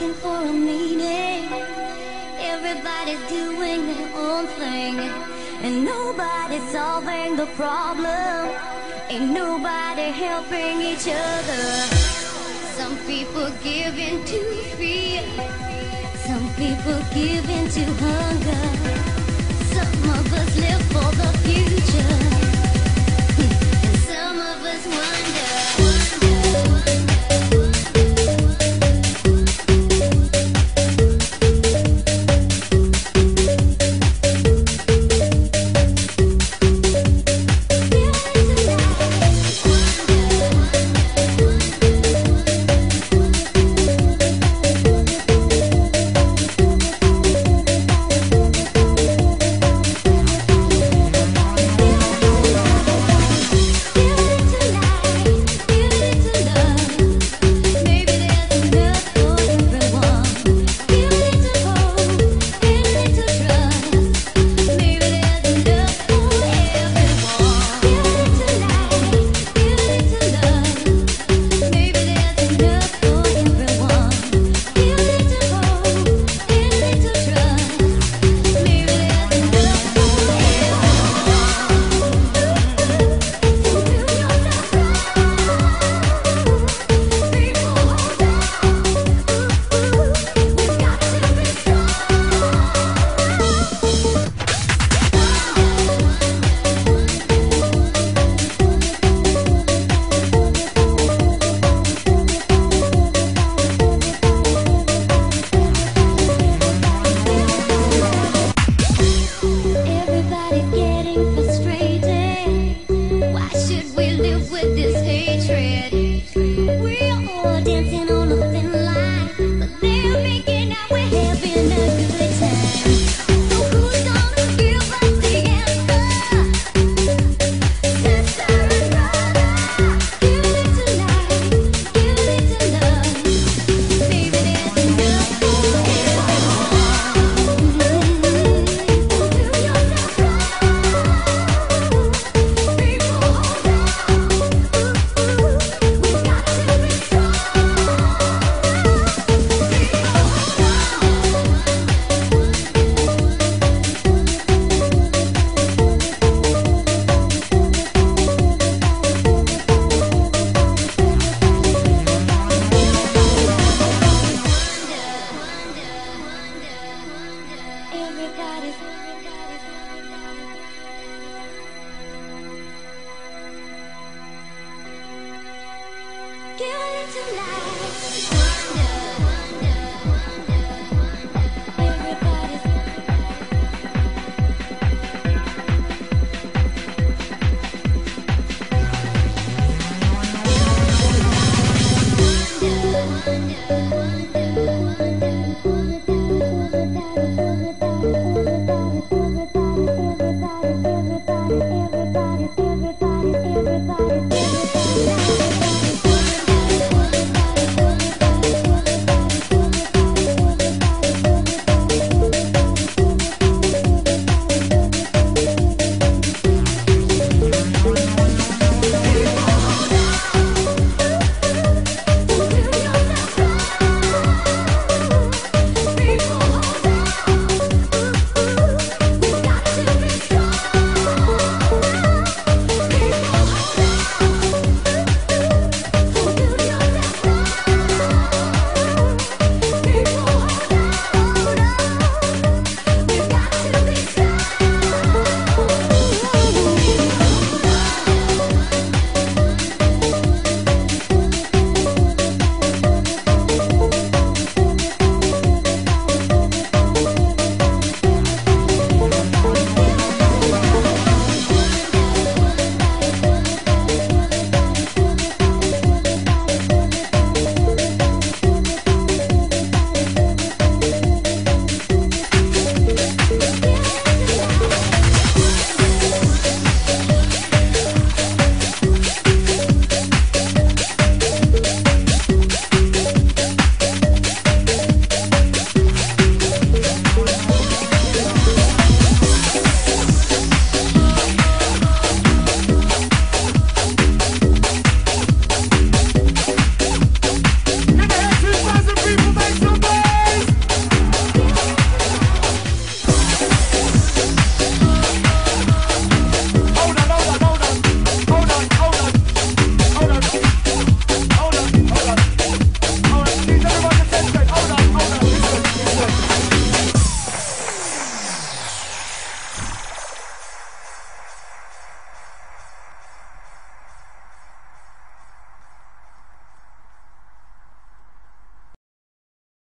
Looking for a meaning. Everybody's doing their own thing. And nobody's solving the problem. Ain't nobody helping each other. Some people give in to fear. Some people give in to hunger. Some of us live for the future. Everybody's,